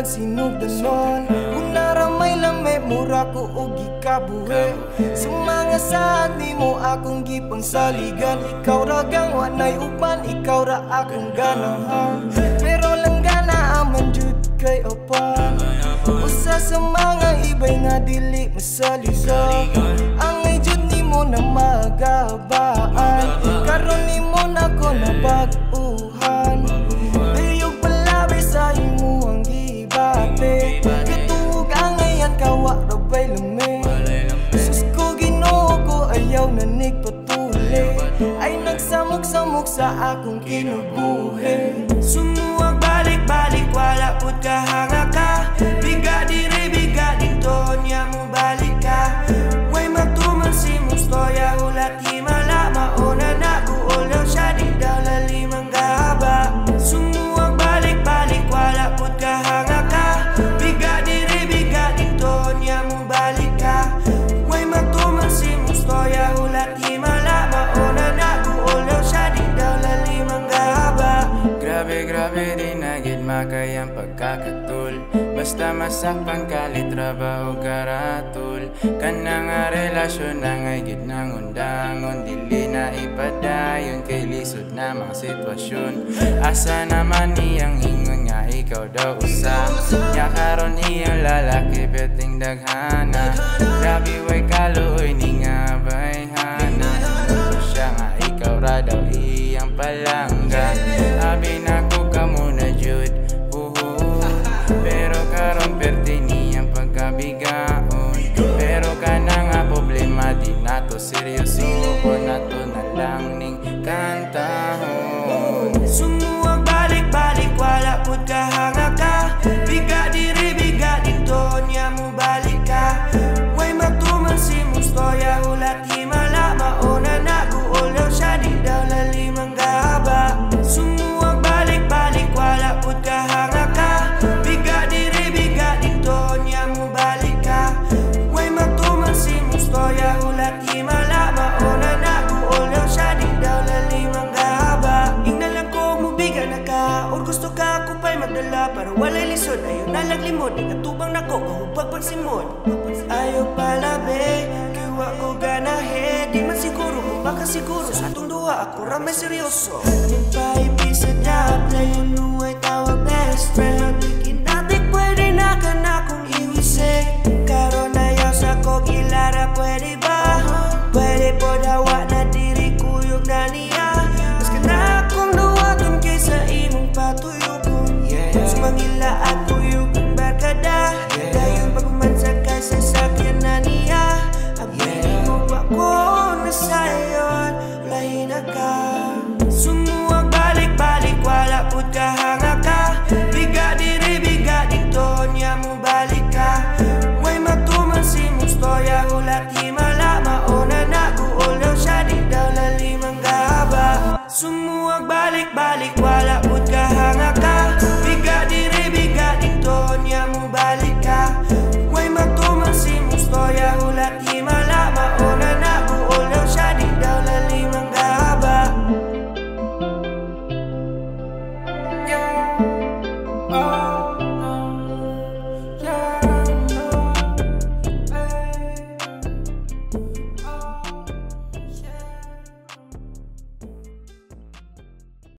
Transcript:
ka kontento may sinugdanon Kung naramay lame mura ko og gikabuhi Sa mga saad ni mo akong gipang saligan. Ikaw ra gang wanay upan, ikaw ra akong ganahan. Pero lang gana aman jud kay opan Usa sa mga ibay nga dili masaligan. Ang ay jud ni mo na magabaan Karon ni mo na ko na nagsamok-samok sa akong kinubuhi Sumuwag balik-balik, wala pud kahanga ka na gid makayang pagkakatul Basta masakpan kalit trabaho karatul Kana nga relasyon na ngay gid nang undangon Dili na ipadayon kay lisod na mga sitwasyon. Asa naman niyang ingon nga ikaw daw usa. Nya karon iyang lalaki beting daghana. Grabe way kaluoy ni nga bayhana. Siya nga ikaw ra daw iyang palangga nato seryoso Ko nato na lang ning kantahon walay lisod Ayaw na laglimod Di nako Kahupag pagsimod Ayaw pala be Kiwa ko ganahe. Di man siguro baka siguro Sa atong duha Ako ra may seryoso. Nagpaipi sa dapla Yun nuway tawag best friend Sumangila at